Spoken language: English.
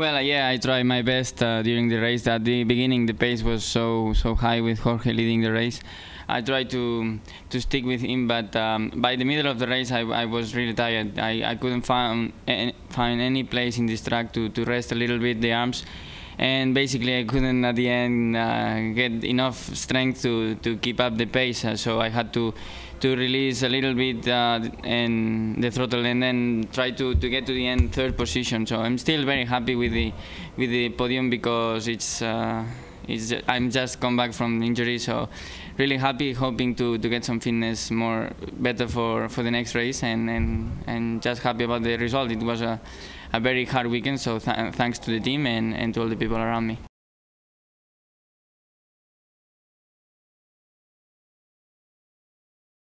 Well, yeah, I tried my best uh, during the race. At the beginning, the pace was so so high with Jorge leading the race. I tried to to stick with him, but um, by the middle of the race, I, I was really tired. I, I couldn't find any, find any place in this track to, to rest a little bit the arms, and basically I couldn't at the end uh, get enough strength to, to keep up the pace. Uh, so I had to to release a little bit uh, and the throttle, and then try to, to get to the end third position. So I'm still very happy with the with the podium because it's. Uh, it's, I'm just come back from injury, so really happy, hoping to, to get some fitness more better for, for the next race, and, and, and just happy about the result. It was a, a very hard weekend, so th thanks to the team and, and to all the people around me.